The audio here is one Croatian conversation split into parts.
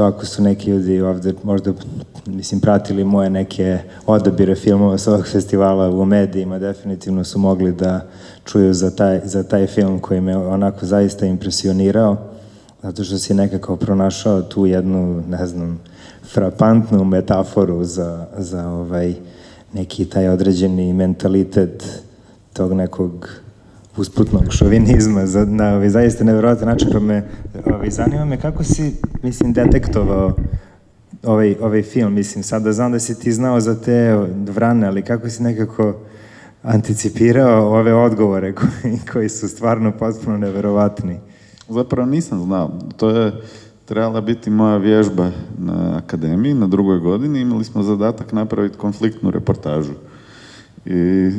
to ako su neki ljudi ovde možda mislim pratili moje neke odabire filmova s ovog festivala u medijima, definitivno su mogli da čuju za taj, za taj film koji me onako zaista impresionirao, zato što si nekako pronašao tu jednu, ne znam, frapantnu metaforu za, za ovaj neki taj određeni mentalitet tog nekog usputnog šovinizma za, na ovaj, zaista nevjerojatan način, pa me ovaj, zanima me kako si, mislim, detektovao ovaj, ovaj film, mislim, sada znam da si ti znao za te vrane, ali kako si nekako anticipirao ove odgovore koji, koji su stvarno potpuno neverovatni? Zapravo nisam znao. To je trebala biti moja vježba na akademiji na drugoj godini. Imali smo zadatak napraviti konfliktnu reportažu. I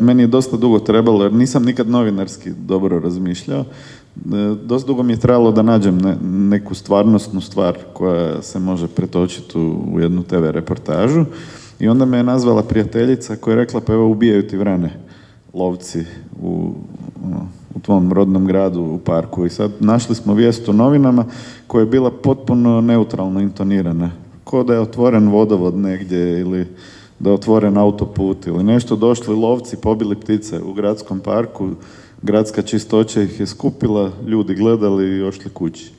meni je dosta dugo trebalo, jer nisam nikad novinarski dobro razmišljao. E, dosta dugo mi je trebalo da nađem neku stvarnostnu stvar koja se može pretočiti u, jednu TV reportažu. I onda me je nazvala prijateljica koja je rekla pa evo ubijaju ti vrane lovci u, ono, u tvom rodnom gradu u parku. I sad našli smo vijest u novinama koja je bila potpuno neutralno intonirana. Ko da je otvoren vodovod negdje ili da je otvoren autoput ili nešto, došli lovci, pobili ptice u gradskom parku, gradska čistoća ih je skupila, ljudi gledali i ošli kući.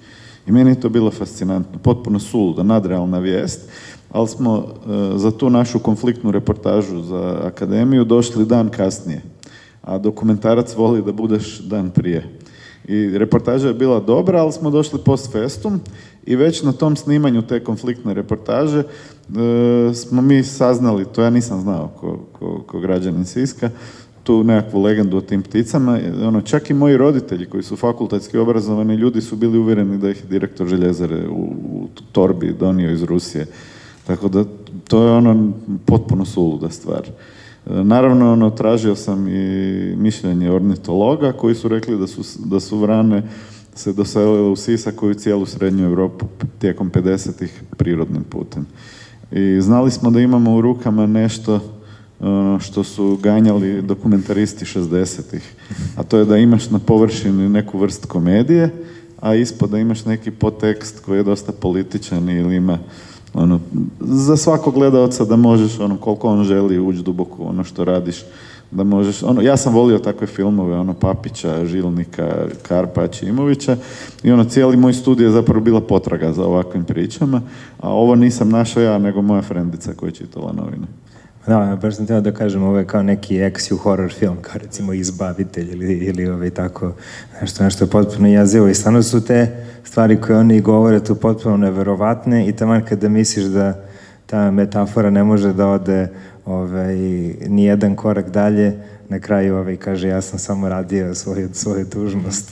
I meni je to bilo fascinantno, potpuno suluda, nadrealna vijest, ali smo e, za tu našu konfliktnu reportažu za akademiju došli dan kasnije, a dokumentarac voli da budeš dan prije. I reportaža je bila dobra, ali smo došli post festum i već na tom snimanju te konfliktne reportaže e, smo mi saznali, to ja nisam znao ko, ko, ko građanin Siska, tu nekakvu legendu o tim pticama. Ono, čak i moji roditelji koji su fakultetski obrazovani ljudi su bili uvjereni da ih direktor željezare u, u torbi donio iz Rusije. Tako da to je ono potpuno suluda stvar. E, naravno, ono, tražio sam i mišljenje ornitologa koji su rekli da su, da su vrane se doselile u Sisak koju cijelu srednju Europu tijekom 50-ih prirodnim putem. I znali smo da imamo u rukama nešto ono, što su ganjali dokumentaristi 60-ih. A to je da imaš na površini neku vrst komedije, a ispod da imaš neki potekst koji je dosta političan ili ima ono, za svakog gledalca da možeš ono, koliko on želi ući duboko ono što radiš da možeš, ono, ja sam volio takve filmove, ono, Papića, Žilnika, Karpa, Čimovića i ono, cijeli moj studij je zapravo bila potraga za ovakvim pričama, a ovo nisam našao ja, nego moja frendica koja je čitala novine. Da, baš sam htio da kažem, ovo je kao neki action horror film, kao recimo Izbavitelj ili, ili ovaj tako nešto, nešto potpuno jazivo. I stvarno su te stvari koje oni govore tu potpuno neverovatne i taman kada misliš da ta metafora ne može da ode ovaj, ni jedan korak dalje, na kraju ovaj, kaže ja sam samo radio svoju, svoju dužnost.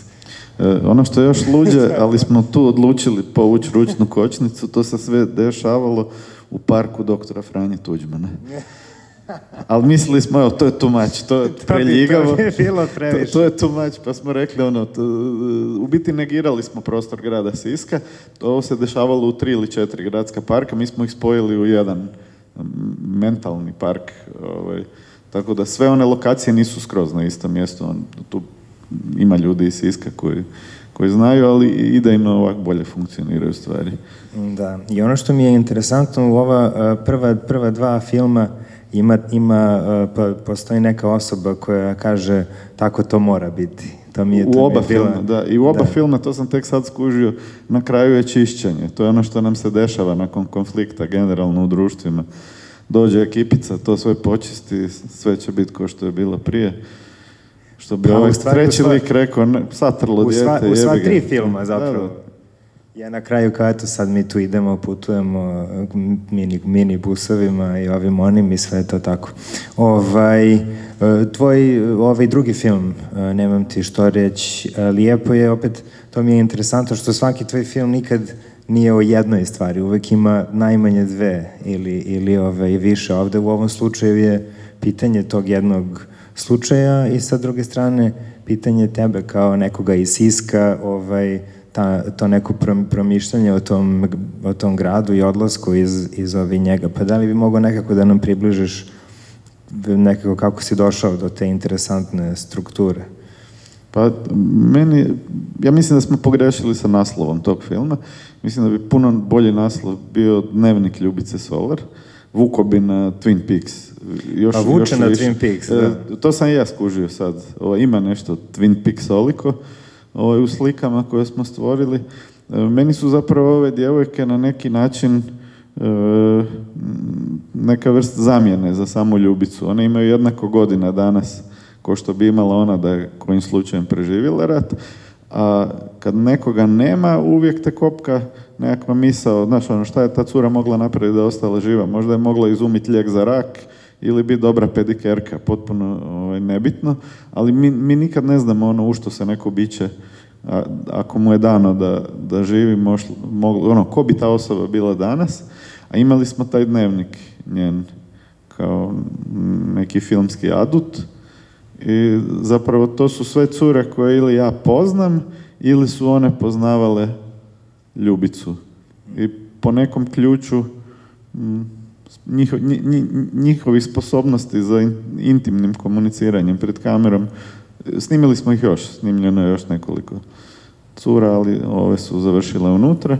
E, ono što je još luđe, ali smo tu odlučili povući ručnu kočnicu, to se sve dešavalo u parku doktora Franje Tuđmana. Ali mislili smo, evo, to je tumač, to je preljigavo. To, je bilo to, to, je tumač, pa smo rekli, ono, u biti negirali smo prostor grada Siska. Ovo se dešavalo u tri ili četiri gradska parka, mi smo ih spojili u jedan mentalni park. Ovaj, tako da sve one lokacije nisu skroz na istom mjestu. On, tu ima ljudi iz Siska koji, koji znaju, ali idejno ovak bolje funkcioniraju stvari. Da, i ono što mi je interesantno u ova eh, prva, prva dva filma ima, ima pa, postoji neka osoba koja kaže tako to mora biti. To mi je, u oba filma, da. I u oba da. filma, to sam tek sad skužio, na kraju je čišćenje. To je ono što nam se dešava nakon konflikta generalno u društvima. Dođe ekipica, to sve počisti, sve će biti kao što je bilo prije. Što bi pa, ovaj treći lik rekao, satrlo u sva, U sva tri filma zapravo. Ja na kraju kao sad mi tu idemo, putujemo mini, mini busovima i ovim onim i sve to tako. Ovaj, e, tvoj ovaj drugi film, e, nemam ti što reći, e, lijepo je opet, to mi je interesantno što svaki tvoj film nikad nije o jednoj stvari, uvek ima najmanje dve ili, ili ovaj, više. Ovde u ovom slučaju je pitanje tog jednog slučaja i sa druge strane pitanje tebe kao nekoga iz Siska, ovaj, ta, to neko promišljanje o tom, o tom gradu i odlasku iz, iz ovi njega. Pa da li bi mogao nekako da nam približiš nekako kako si došao do te interesantne strukture? Pa meni, ja mislim da smo pogrešili sa naslovom tog filma. Mislim da bi puno bolji naslov bio Dnevnik Ljubice Solar. Vuko bi na Twin Peaks. Još, pa vuče na Twin Peaks, da. E, to sam i ja skužio sad. Ovo, ima nešto Twin Peaks oliko ovo, u slikama koje smo stvorili. E, meni su zapravo ove djevojke na neki način e, neka vrst zamjene za samu Ljubicu. One imaju jednako godina danas ko što bi imala ona da je kojim slučajem preživjela rat, a kad nekoga nema, uvijek te kopka nekakva misao, znaš, ono, šta je ta cura mogla napraviti da je ostala živa? Možda je mogla izumiti lijek za rak ili biti dobra pedikerka, potpuno ovaj, nebitno, ali mi, mi nikad ne znamo ono u što se neko biće a, ako mu je dano da, da živi, moglo, ono, ko bi ta osoba bila danas, a imali smo taj dnevnik njen kao neki filmski adut, i zapravo to su sve cure koje ili ja poznam ili su one poznavale Ljubicu. I po nekom ključu njiho, njihovih sposobnosti za intimnim komuniciranjem pred kamerom, snimili smo ih još, snimljeno je još nekoliko cura, ali ove su završile unutra.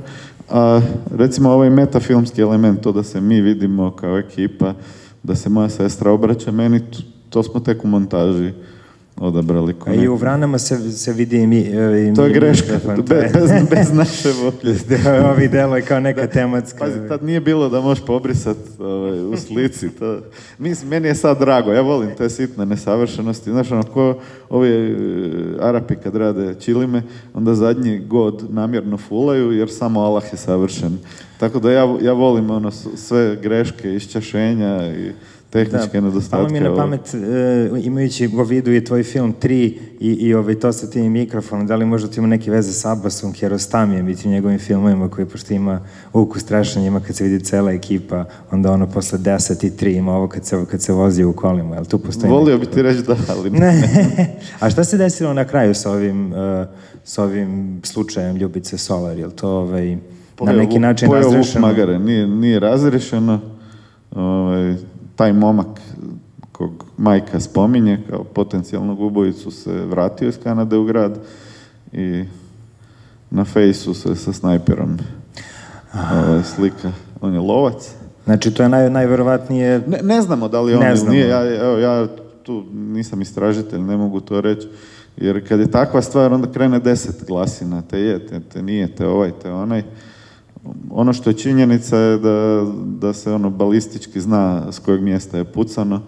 A recimo ovaj metafilmski element, to da se mi vidimo kao ekipa, da se moja sestra obraća meni, to smo tek u montaži odabrali. A i u Vranama se, se vidi i mi... E, I to je greška, bez, bez naše volje. Ovi delo je kao neka tematska... Pazi, tad nije bilo da možeš pobrisat ovaj, u slici. To, mislim, meni je sad drago, ja volim te sitne nesavršenosti. Znaš, ono, ko ovi e, Arapi kad rade čilime, onda zadnji god namjerno fulaju, jer samo Allah je savršen. Tako da ja, ja volim ono, sve greške, iščašenja i tehničke da, nedostatke. mi na pamet, uh, imajući u vidu i tvoj film 3 i, i ovaj, to sa tim mikrofonom, da li možda to ima neke veze sa Abbasom Kerostamijem i tim njegovim filmovima koji pošto ima uku strašan, ima kad se vidi cela ekipa, onda ono posle 10 i 3 ima ovo kad se, kad se vozi u kolima, jel tu postoji... Volio bi ti reći da, ali ne. A šta se desilo na kraju sa ovim, uh, sa ovim slučajem Ljubice Solar, jel to ovaj, na neki način razrešeno? Magare, nije, nije razrešeno, ovaj, taj momak kog majka spominje kao potencijalnog ubojicu se vratio iz Kanade u grad i na fejsu se sa snajperom ovaj, slika. On je lovac. Znači to je naj, najverovatnije... Ne, ne znamo da li on nije. Ja, evo, ja tu nisam istražitelj, ne mogu to reći. Jer kad je takva stvar, onda krene deset glasina. Te je, te, te nije, te ovaj, te onaj ono što je činjenica je da, da se ono balistički zna s kojeg mjesta je pucano,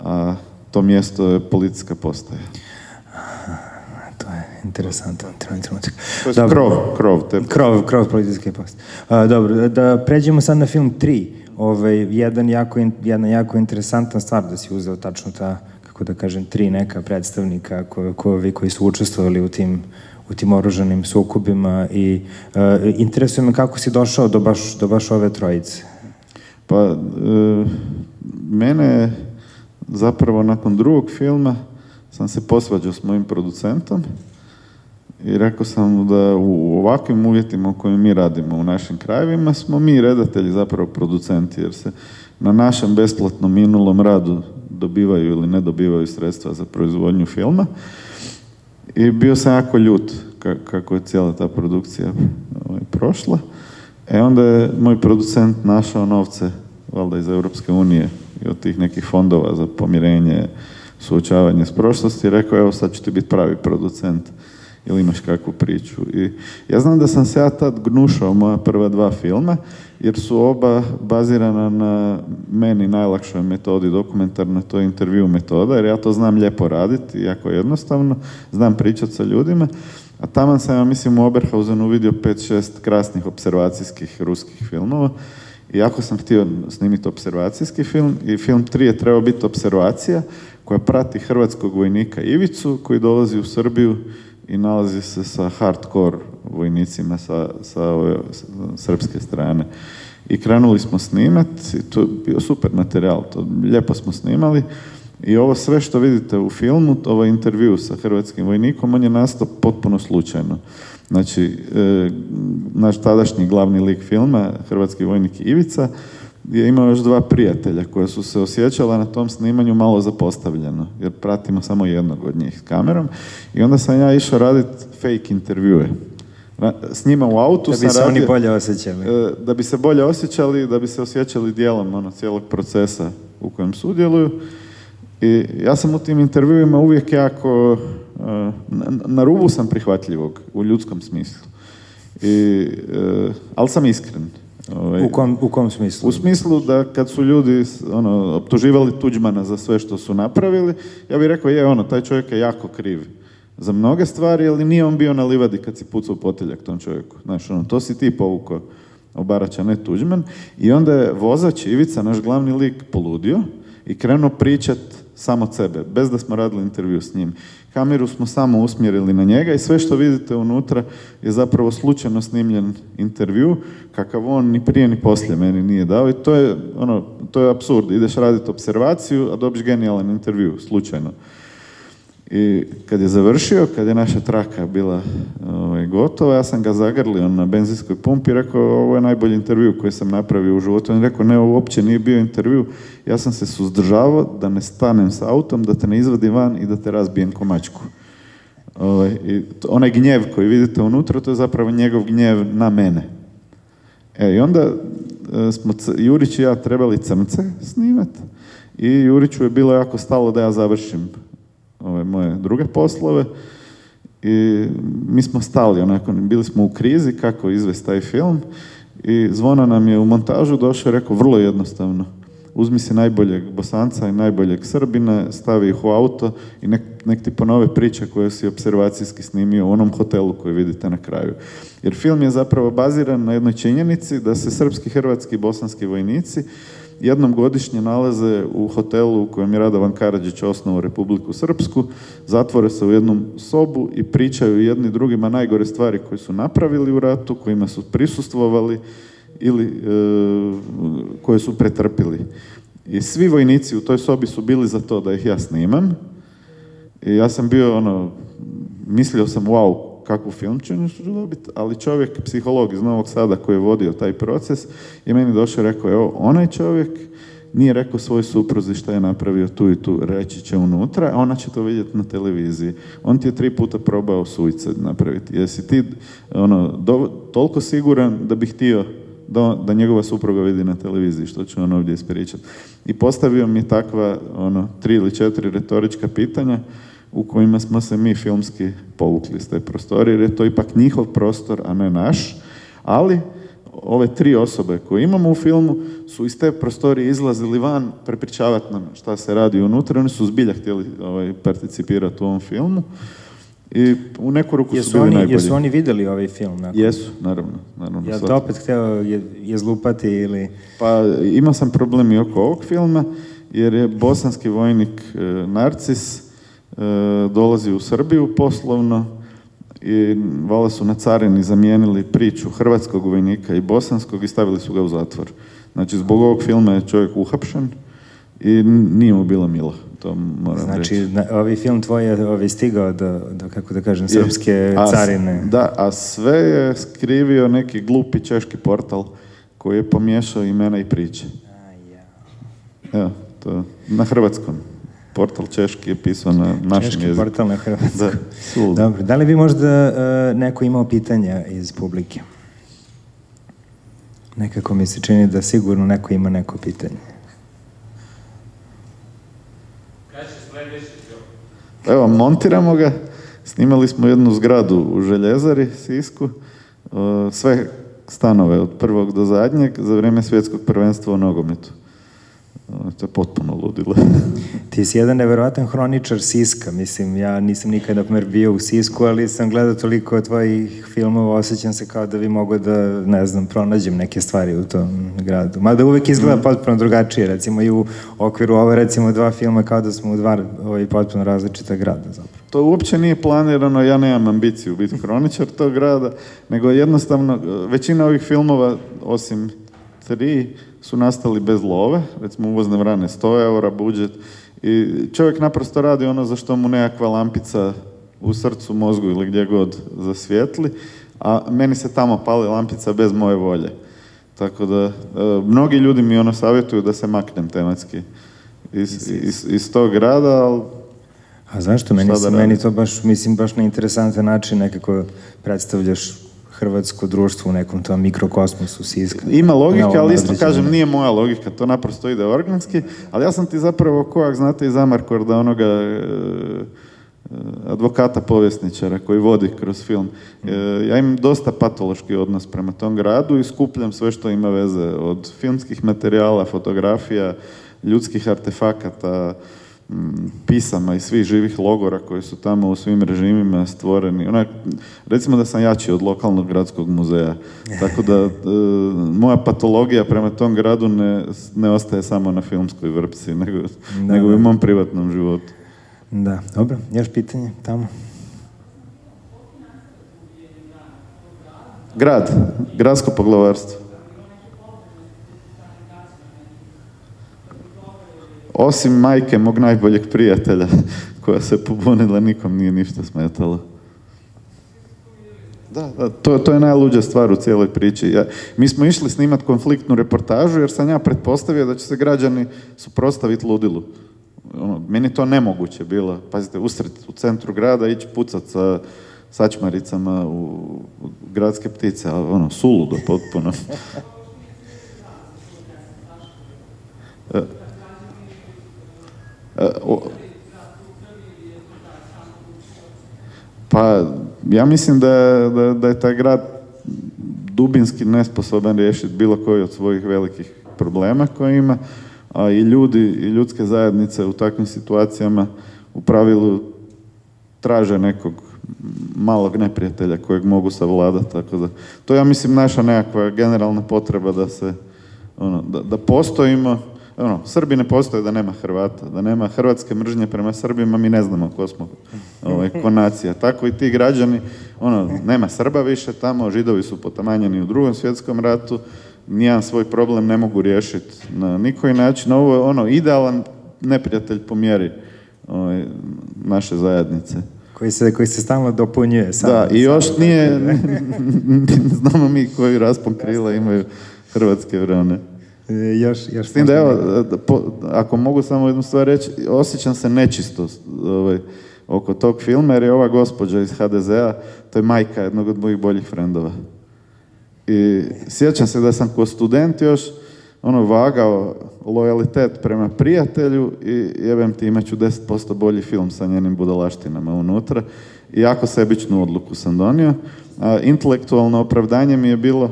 a to mjesto je policijska postaja. To je interesantno. To je krov, krov. Te... Krov, krov policijske postaje. dobro, da pređemo sad na film 3. Ovaj, jedan jako, jedna jako interesantna stvar da si uzeo tačno ta, kako da kažem, tri neka predstavnika ko, ko, koji su učestvovali u tim u tim oružanim sukobima i uh, interesuje me kako si došao do baš, do baš ove trojice. Pa, uh, mene zapravo nakon drugog filma sam se posvađao s mojim producentom i rekao sam da u ovakvim uvjetima u kojim mi radimo u našim krajevima smo mi redatelji zapravo producenti jer se na našem besplatnom minulom radu dobivaju ili ne dobivaju sredstva za proizvodnju filma i bio sam jako ljut kako je cijela ta produkcija ovaj, prošla. E onda je moj producent našao novce, valjda iz Europske unije i od tih nekih fondova za pomirenje, suočavanje s prošlosti rekao, evo sad ću ti biti pravi producent ili imaš kakvu priču. I ja znam da sam se ja tad gnušao moja prva dva filma, jer su oba bazirana na meni najlakšoj metodi dokumentarno, to je intervju metoda, jer ja to znam lijepo raditi, jako jednostavno, znam pričati sa ljudima, a taman sam ja mislim u Oberhausenu vidio 5-6 krasnih observacijskih ruskih filmova, i ako sam htio snimiti observacijski film, i film 3 je trebao biti observacija koja prati hrvatskog vojnika Ivicu koji dolazi u Srbiju i nalazi se sa hardcore vojnicima sa, sa ove srpske strane. I krenuli smo snimati i to je bio super materijal, to lijepo smo snimali. I ovo sve što vidite u filmu, ovaj intervju sa hrvatskim vojnikom, on je nastao potpuno slučajno. Znači, e, naš tadašnji glavni lik filma, hrvatski vojnik Ivica, je imao još dva prijatelja koja su se osjećala na tom snimanju malo zapostavljeno, jer pratimo samo jednog od njih s kamerom. I onda sam ja išao raditi fake intervjue. S njima u autu da bi se oni bolje osjećali. E, da bi se bolje osjećali, da bi se osjećali dijelom ono, cijelog procesa u kojem sudjeluju. I ja sam u tim intervjuima uvijek jako, e, na, rubu sam prihvatljivog u ljudskom smislu. I, e, ali sam iskren. Ovaj, u, kom, u kom smislu? U smislu da kad su ljudi ono, optuživali Tuđmana za sve što su napravili, ja bih rekao je ono, taj čovjek je jako kriv za mnoge stvari, ali nije on bio na livadi kad si pucao poteljak tom čovjeku. Znaš, ono, to si ti povukao Obaraća, ne Tuđman. I onda je vozač Ivica, naš glavni lik, poludio i krenuo pričat sam od sebe, bez da smo radili intervju s njim. Kameru smo samo usmjerili na njega i sve što vidite unutra je zapravo slučajno snimljen intervju, kakav on ni prije ni poslije meni nije dao i to je, ono, to je absurd. Ideš raditi observaciju, a dobiš genijalan intervju, slučajno. I kad je završio, kad je naša traka bila ovaj, gotova, ja sam ga zagrlio na benzinskoj pumpi i rekao ovo je najbolji intervju koji sam napravio u životu. On je rekao ne, ovo uopće nije bio intervju. Ja sam se suzdržavao da ne stanem s autom, da te ne izvadim van i da te razbijem komačku. Ovaj, i onaj gnjev koji vidite unutra, to je zapravo njegov gnjev na mene. E, I onda e, smo Jurić i ja trebali crnce snimati i Juriću je bilo jako stalo da ja završim ove moje druge poslove i mi smo stali onako, bili smo u krizi kako izvesti taj film i Zvona nam je u montažu došao i rekao vrlo jednostavno uzmi se najboljeg bosanca i najboljeg srbina, stavi ih u auto i nek, nek ti ponove priče koje si observacijski snimio u onom hotelu koji vidite na kraju. Jer film je zapravo baziran na jednoj činjenici da se srpski, hrvatski i bosanski vojnici jednom godišnje nalaze u hotelu u kojem je Radovan Karadžić osnovao Republiku Srpsku, zatvore se u jednu sobu i pričaju jedni drugima najgore stvari koje su napravili u ratu, kojima su prisustvovali ili e, koje su pretrpili. I svi vojnici u toj sobi su bili za to da ih ja snimam. I ja sam bio ono, mislio sam wow, kakvu film ću dobiti, ali čovjek, psiholog iz Novog Sada koji je vodio taj proces, je meni došao i rekao, evo, onaj čovjek nije rekao svoj supruzi šta je napravio tu i tu, reći će unutra, a ona će to vidjeti na televiziji. On ti je tri puta probao suicid napraviti. Jesi ti ono, toliko siguran da bi htio da, da njegova supruga vidi na televiziji, što će on ovdje ispričati. I postavio mi takva ono, tri ili četiri retorička pitanja u kojima smo se mi filmski povukli s te prostorije, jer je to ipak njihov prostor, a ne naš, ali ove tri osobe koje imamo u filmu su iz te prostorije izlazili van prepričavati nam šta se radi unutra, oni su zbilja htjeli ovaj, participirati u ovom filmu. I u neku ruku jesu su bili oni, najbolji. Jesu oni vidjeli ovaj film? Nakon? Jesu, naravno. naravno ja to opet htio je, je zlupati ili... Pa imao sam problem i oko ovog filma, jer je bosanski vojnik e, Narcis E, dolazi u Srbiju poslovno i vala su na carini zamijenili priču hrvatskog vojnika i bosanskog i stavili su ga u zatvor. Znači, zbog ovog filma je čovjek uhapšen i nije mu bilo milo. To moram znači, reći. ovi film tvoj je ovi stigao do, do, kako da kažem, srpske carine. Da, a sve je skrivio neki glupi češki portal koji je pomiješao imena i priče. Evo, to na hrvatskom portal Češki je pisao na našem Češki jeziku. portal na hrvatskom. Da, Dobro. Da li bi možda uh, neko imao pitanja iz publike? Nekako mi se čini da sigurno neko ima neko pitanje. Evo, montiramo ga. Snimali smo jednu zgradu u Željezari, Sisku. Uh, sve stanove od prvog do zadnjeg za vrijeme svjetskog prvenstva u nogometu. To je potpuno ludilo. Ti si jedan nevjerojatan hroničar Siska, mislim, ja nisam nikada, na bio u Sisku, ali sam gledao toliko tvojih filmova, osjećam se kao da bi mogo da, ne znam, pronađem neke stvari u tom gradu. Mada uvek izgleda mm. potpuno drugačije, recimo i u okviru ove, recimo, dva filma kao da smo u dva ovaj, potpuno različita grada, zapravo. To uopće nije planirano, ja nemam ambiciju biti hroničar tog grada, nego jednostavno, većina ovih filmova, osim tri, su nastali bez love, recimo uvozne vrane 100 eura budžet i čovjek naprosto radi ono za što mu nekakva lampica u srcu, mozgu ili gdje god zasvijetli, a meni se tamo pali lampica bez moje volje. Tako da, e, mnogi ljudi mi ono savjetuju da se maknem tematski iz, iz, iz tog grada, ali A zašto? Meni, se, meni to baš, mislim, baš na interesantan način nekako predstavljaš hrvatsko društvo u nekom tom mikrokosmosu Siska. Ima logike, ali isto kažem, nije moja logika, to naprosto ide organski, ali ja sam ti zapravo koak, znate, iz Amarkorda, onoga e, advokata povjesničara koji vodi kroz film. E, ja imam dosta patološki odnos prema tom gradu i skupljam sve što ima veze od filmskih materijala, fotografija, ljudskih artefakata, pisama i svih živih logora koji su tamo u svim režimima stvoreni. Onak, recimo da sam jači od lokalnog gradskog muzeja. Tako da e, moja patologija prema tom gradu ne, ne ostaje samo na filmskoj vrpci, nego, nego i da. u mom privatnom životu. Da, dobro, još pitanje tamo. Grad, gradsko poglavarstvo. Osim majke mog najboljeg prijatelja koja se pobunila, nikom nije ništa smetalo. Da, da, to, to je najluđa stvar u cijeloj priči. Ja, mi smo išli snimat konfliktnu reportažu jer sam ja pretpostavio da će se građani suprotstaviti ludilu. Ono, meni to nemoguće bilo. Pazite, usred, u centru grada ići pucat sa sačmaricama u, u gradske ptice, a ono, suludo potpuno. E, Pa, ja mislim da da, da je taj grad dubinski nesposoban riješiti bilo koji od svojih velikih problema koje ima, a i ljudi i ljudske zajednice u takvim situacijama u pravilu traže nekog malog neprijatelja kojeg mogu savladati, tako da to ja mislim naša nekakva generalna potreba da se ono, da, da postojimo ono, Srbi ne postoje da nema Hrvata, da nema hrvatske mržnje prema Srbima, mi ne znamo ko smo ovaj, ko nacija. Tako i ti građani, ono, nema Srba više tamo, židovi su potamanjeni u drugom svjetskom ratu, nijedan svoj problem ne mogu riješiti na nikoji način. Ovo je ono, idealan neprijatelj po mjeri ovaj, naše zajednice. Koji se, koji se stalno dopunjuje. Sam, Da, i još nije, znamo mi koji raspon krila imaju hrvatske vrane. E, još, još S tim da evo, po- ako mogu samo jednu stvar reći, osjećam se nečisto ovaj, oko tog filma, jer je ova gospođa iz HDZ-a, to je majka jednog od mojih boljih frendova. I sjećam se da sam ko student još ono vagao lojalitet prema prijatelju i jebem ti imat ću 10% bolji film sa njenim budalaštinama unutra. I jako sebičnu odluku sam donio. A intelektualno opravdanje mi je bilo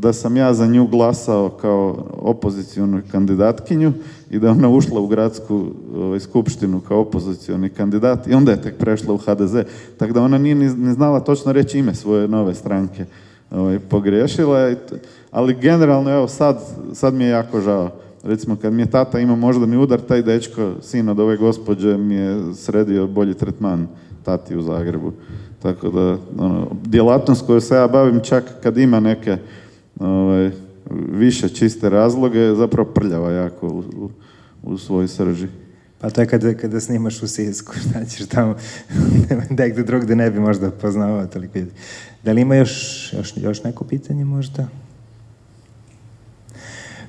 da sam ja za nju glasao kao opozicijonu kandidatkinju i da ona ušla u gradsku ovaj, skupštinu kao opozicioni kandidat i onda je tek prešla u HDZ. Tako da ona nije ni, ni znala točno reći ime svoje nove stranke. Ovaj, pogriješila je, ali generalno evo sad, sad mi je jako žao. Recimo kad mi je tata imao moždani udar, taj dečko, sin od ove gospođe, mi je sredio bolji tretman tati u Zagrebu. Tako da, ono, djelatnost koju se ja bavim čak kad ima neke ovaj, više čiste razloge, zapravo prljava jako u, u, svojoj srži. Pa to je kada, kada snimaš u Sisku, šta ćeš tamo, negde drugde ne bi možda poznavao toliko ljudi. Da li ima još, još, još neko pitanje možda?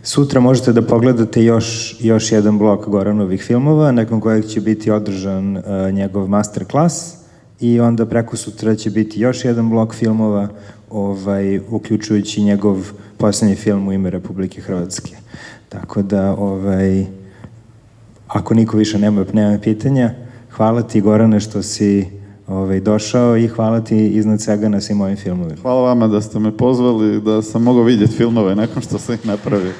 Sutra možete da pogledate još, još jedan blok Goranovih filmova, nakon kojeg će biti održan uh, njegov master klas i onda preko sutra će biti još jedan blok filmova, ovaj, uključujući njegov posljednji film u ime Republike Hrvatske. Tako da, ovaj, ako niko više nema, nema pitanja, hvala ti Gorane što si ovaj, došao i hvala ti iznad svega na svim ovim filmovima. Hvala vama da ste me pozvali, da sam mogao vidjeti filmove nakon što sam ih napravio.